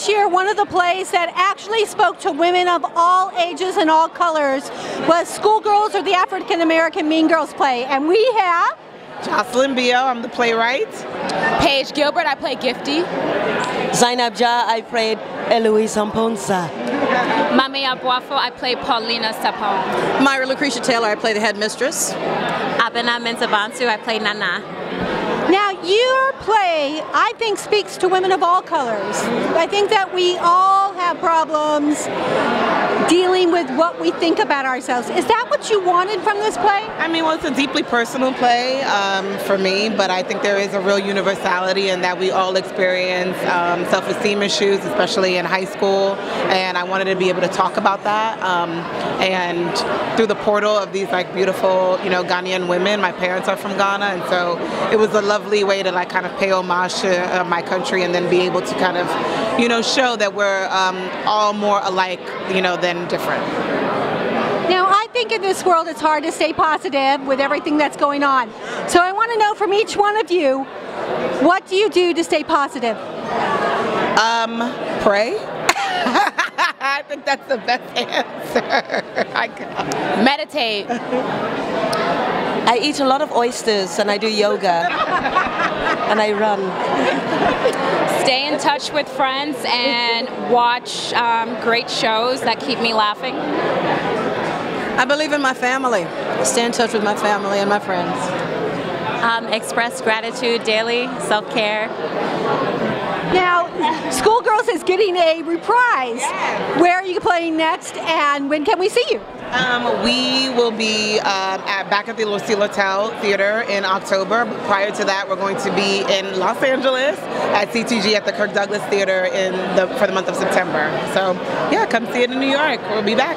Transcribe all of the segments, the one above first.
this year, one of the plays that actually spoke to women of all ages and all colors was Schoolgirls or the African American Mean Girls play. And we have Jocelyn Bioh, I'm the playwright. Paige Gilbert, I play Gifty. Zainab Jah, I played Eloise Amponsah. MaameYaa Boafo, I play Paulina Sarpong. Myra Lucretia Taylor, I play the headmistress. Abena Mensah-Bonsu, I play Nana. Your play, I think, speaks to women of all colors. I think that we all have problems dealing with what we think about ourselves. Is that what you wanted from this play? I mean, well, it's a deeply personal play um, for me, but I think there is a real universality in that we all experience um, self-esteem issues, especially in high school, and I wanted to be able to talk about that. Um, and through the portal of these like beautiful, you know, Ghanaian women, my parents are from Ghana, and so it was a lovely way to like kind of pay homage to uh, my country and then be able to kind of, you know, show that we're um, all more alike, you know, than different. Now, I think in this world it's hard to stay positive with everything that's going on. So I want to know from each one of you, what do you do to stay positive? Um, pray. I think that's the best answer. I Meditate. I eat a lot of oysters and I do yoga and I run. Stay in touch with friends and watch um, great shows that keep me laughing. I believe in my family. Stay in touch with my family and my friends. Um, express gratitude daily, self care. Now, Schoolgirls is getting a reprise. Where are you playing next and when can we see you? Um, we will be um, at, back at the Lucille Lortel Theater in October. But prior to that, we're going to be in Los Angeles at CTG at the Kirk Douglas Theater in the, for the month of September. So, yeah, come see it in New York. We'll be back.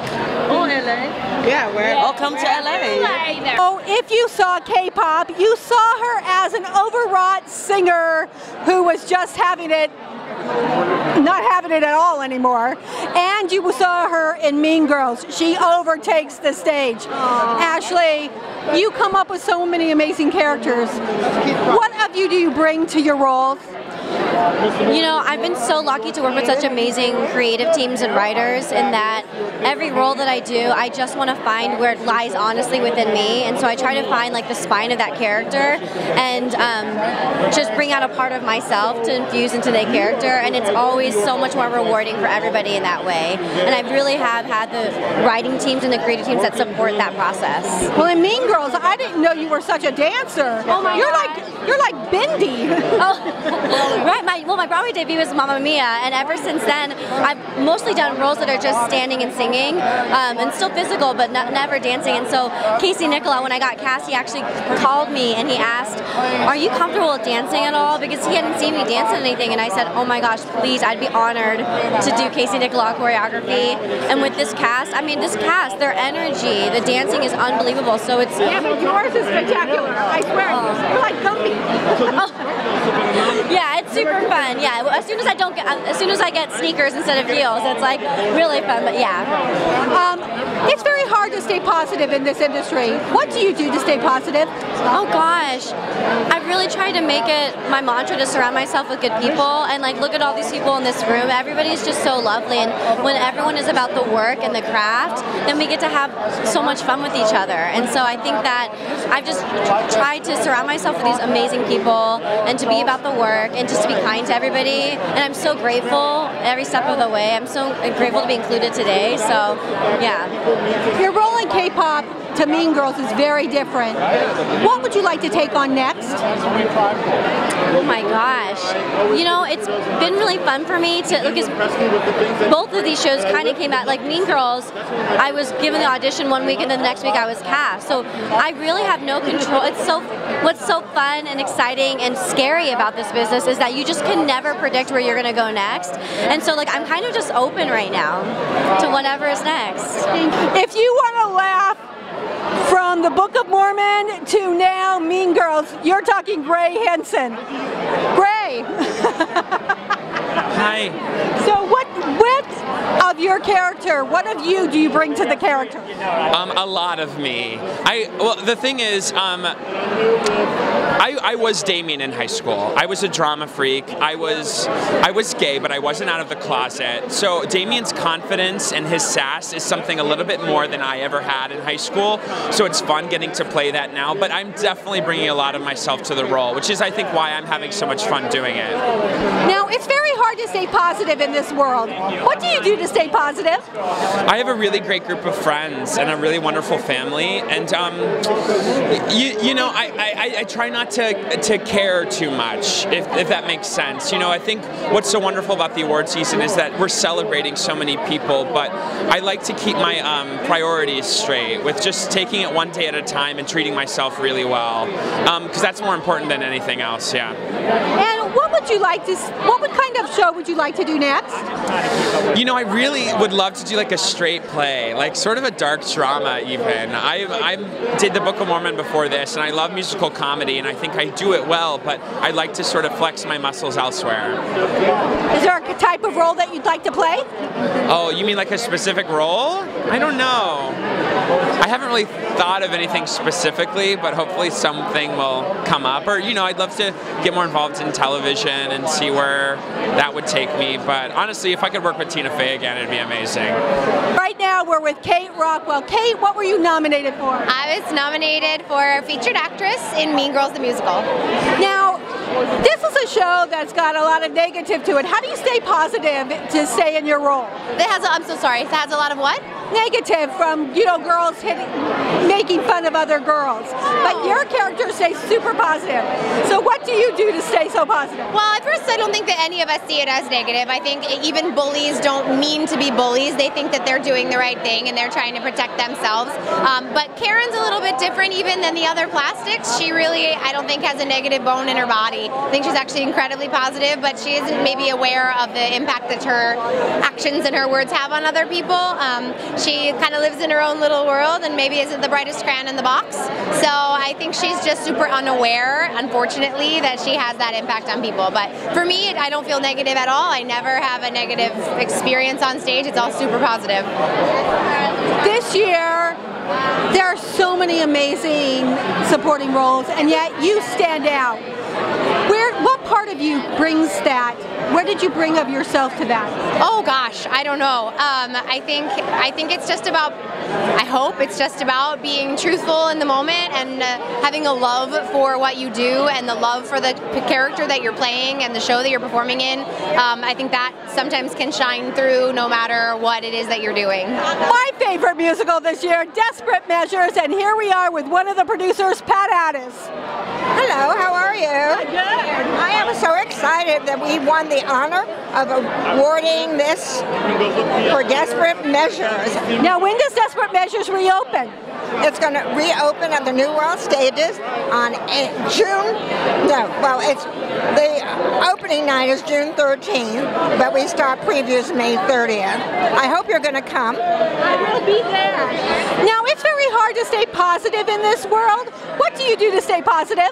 Oh, LA. Yeah, we're all come to LA. Oh, if you saw K-pop, you saw her as an overwrought singer who was just having it not having it at all anymore. And you saw her in Mean Girls. She overtakes the stage. Ashley, you come up with so many amazing characters. What of you do you bring to your roles? You know, I've been so lucky to work with such amazing creative teams and writers in that every role that I do, I just want to find where it lies honestly within me. And so I try to find like the spine of that character and um, just bring out a part of myself to infuse into the character. And it's always so much more rewarding for everybody in that way. And I really have had the writing teams and the creative teams that support that process. Well, in Mean Girls, I didn't know you were such a dancer. Oh my you're God. like you're like Bindi. oh, right. My well, my Broadway debut was Mamma Mia, and ever since then, I've mostly done roles that are just standing and singing, um, and still physical, but not, never dancing. And so Casey Nicholaw, when I got cast, he actually called me and he asked, "Are you comfortable with dancing at all?" Because he hadn't seen me dance in anything, and I said, "Oh my gosh, please! I'd be honored to do Casey Nicholaw choreography." And with this cast, I mean, this cast, their energy, the dancing is unbelievable. So it's yeah, but yours is spectacular. I swear, you're like Gumby. yeah, it's super fun. Yeah, well, as soon as I don't get, as soon as I get sneakers instead of heels, it's like really fun. But yeah, um, it's very hard to stay positive in this industry. What do you do to stay positive? Oh gosh, I've really tried to make it my mantra to surround myself with good people and like look at all these people in this room. Everybody's just so lovely, and when everyone is about the work and the craft, then we get to have so much fun with each other. And so I think that I've just tried to surround myself with these amazing people and to be about the work and just to be kind to everybody. And I'm so grateful every step of the way. I'm so grateful to be included today. So, yeah. Your role in K-pop to Mean Girls is very different. What would you like to take on next? Oh my gosh. You know, it's been really fun for me to because both of these shows kind of came out like Mean Girls. I was given the audition one week and then the next week I was cast. So I really have no control. It's so what's so fun and exciting and scary about this business is that you just can never predict where you're going to go next. And so like I'm kind of just open right now to whatever is next. If you want to laugh from the Book of Mormon to now Mean Girls, you're talking Grey Henson. Grey. Hi. So what what of your character? What of you do you bring to the character? Um, a lot of me. I well, the thing is, um, I, I was Damian in high school. I was a drama freak. I was I was gay, but I wasn't out of the closet. So Damian's confidence and his sass is something a little bit more than I ever had in high school. So it's fun getting to play that now. But I'm definitely bringing a lot of myself to the role, which is I think why I'm having so much fun doing it. Now, it's very hard to stay positive in this world. What do you do to stay positive? I have a really great group of friends and a really wonderful family, and um, you, you know, I, I, I try not to to care too much, if, if that makes sense. You know, I think what's so wonderful about the award season is that we're celebrating so many people, but I like to keep my um, priorities straight with just taking it one day at a time and treating myself really well, because um, that's more important than anything else. Yeah. And what would you like to? What would kind of show would you like to do next? You know, I really would love to do like a straight play, like sort of a dark drama. Even I, I did the Book of Mormon before this, and I love musical comedy, and I think I do it well. But I'd like to sort of flex my muscles elsewhere. Is there a type of role that you'd like to play? Oh, you mean like a specific role? I don't know. I haven't really thought of anything specifically, but hopefully something will come up. Or, you know, I'd love to get more involved in television and see where that would take me. But honestly, if I could work with Tina Fey again, it'd be amazing. Right now, we're with Kate Rockwell. Kate, what were you nominated for? I was nominated for Featured Actress in Mean Girls the Musical. Now, this is a show that's got a lot of negative to it. How do you stay positive to stay in your role? That has a, I'm so sorry, it has a lot of what? Negative from, you know, girls hitting, making fun of other girls. But your character stays super positive. So what do you do to stay so positive? Well, at first I don't think that any of us see it as negative. I think even bullies don't mean to be bullies. They think that they're doing the right thing and they're trying to protect themselves. Um, but Karen's a little bit different even than the other plastics. She really, I don't think, has a negative bone in her body. I think she's actually incredibly positive, but she isn't maybe aware of the impact that her actions and her words have on other people. Um, she kind of lives in her own little world and maybe isn't the brightest crayon in the box. So I think she's just super unaware, unfortunately, that she has that impact on people. But for me, I don't feel negative at all. I never have a negative experience on stage. It's all super positive. This year, there are so many amazing supporting roles, and yet you stand out. Where, what part of you brings that? Where did you bring of yourself to that? Oh gosh, I don't know. Um, I think I think it's just about. I hope it's just about being truthful in the moment and uh, having a love for what you do and the love for the character that you're playing and the show that you're performing in. Um, I think that sometimes can shine through no matter what it is that you're doing. My favorite musical this year, Desperate Measures, and here we are with one of the producers, Pat Addiss. Hello, how are you? Good. I am so excited that we won the honor of awarding this for Desperate Measures. Now, when does Desperate Measures reopen? It's going to reopen at the New World Stages on eh, June. No, well, it's the opening night is June 13th, but we start previews May 30th. I hope you're going to come. I will be there. Now, it's very hard to stay positive in this world. What do you do to stay positive?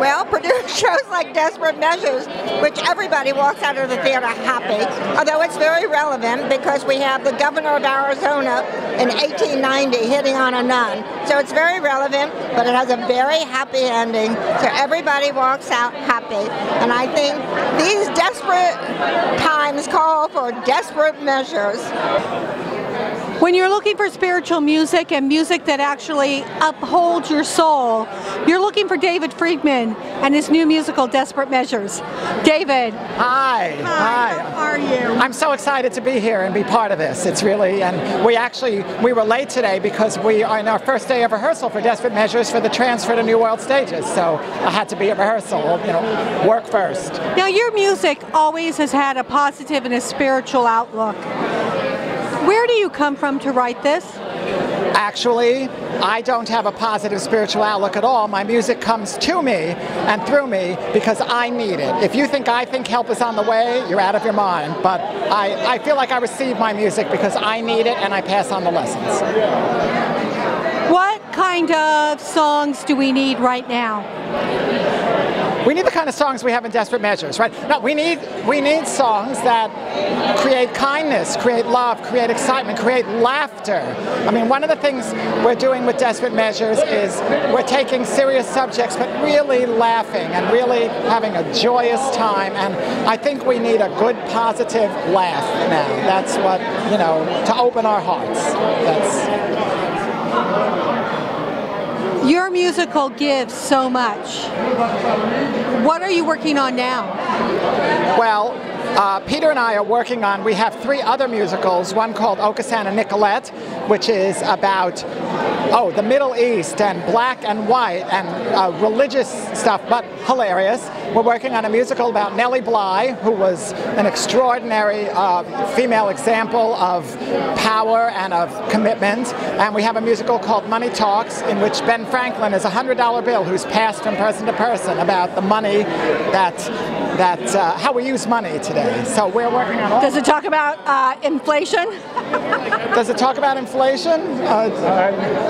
Well, produce shows like Desperate Measures, which everybody walks out of the theater happy, although it's very relevant because we have the governor of Arizona in 1890 hitting on a nun. So it's very relevant, but it has a very happy ending. So everybody walks out happy. And I think these desperate times call for desperate measures. When you're looking for spiritual music and music that actually upholds your soul, you're looking for David Friedman and his new musical Desperate Measures. David. Hi. Hi. How are you? I'm so excited to be here and be part of this. It's really and we actually we were late today because we are in our first day of rehearsal for Desperate Measures for the transfer to New World Stages. So I had to be at rehearsal, you know, work first. Now your music always has had a positive and a spiritual outlook. Where do you come from to write this? Actually, I don't have a positive spiritual outlook at all. My music comes to me and through me because I need it. If you think I think help is on the way, you're out of your mind. But I, I feel like I receive my music because I need it and I pass on the lessons. What kind of songs do we need right now? We need the kind of songs we have in Desperate Measures, right? No, we need we need songs that create kindness, create love, create excitement, create laughter. I mean, one of the things we're doing with Desperate Measures is we're taking serious subjects but really laughing and really having a joyous time. And I think we need a good, positive laugh now. That's what you know to open our hearts. That's. Your musical gives so much. What are you working on now? Well, uh, Peter and I are working on, we have three other musicals, one called Aucassin and Nicolette, which is about, oh, the Middle East and black and white and uh, religious stuff, but hilarious. We're working on a musical about Nellie Bly, who was an extraordinary uh, female example of power and of commitment. And we have a musical called Money Talks, in which Ben Franklin is a $100 bill who's passed from person to person about the money that, that uh, how we use money today. So we're working on all Does it talk about uh, inflation? Does it talk about inflation? Uh,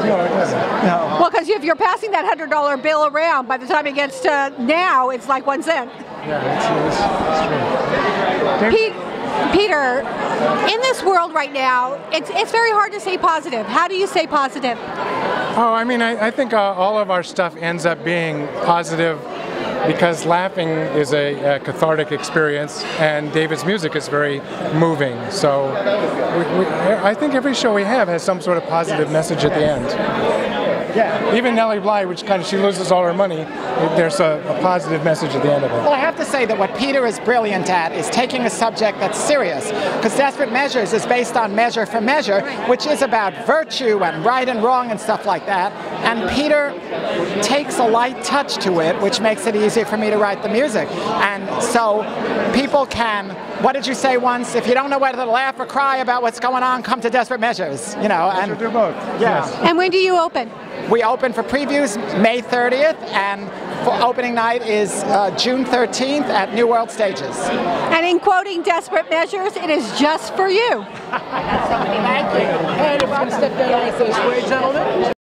no, it doesn't. No. Well, because if you're passing that hundred dollar bill around, by the time it gets to now, it's like one cent. Yeah, it's, it's, it's true. Pete, Peter, in this world right now, it's it's very hard to stay positive. How do you stay positive? Oh, I mean, I, I think uh, all of our stuff ends up being positive because laughing is a, a, cathartic experience, and David's music is very moving. So we, we, I think every show we have has some sort of positive message at the end. Yeah. Even Nellie Bly, which kind of she loses all her money, there's a, a, positive message at the end of it. Well, I have to say that what Peter is brilliant at is taking a subject that's serious, because Desperate Measures is based on Measure for Measure, which is about virtue and right and wrong and stuff like that. And Peter takes a light touch to it, which makes it easier for me to write the music. And so people can, what did you say once? If you don't know whether to laugh or cry about what's going on, come to Desperate Measures. You know, and do both. Yeah. Yes. And when do you open? We open for previews May 30th, and for opening night is uh, June 13th at New World Stages. And in quoting Desperate Measures, it is just for you. i got somebody Thank you. And if I can step down with this way, gentlemen.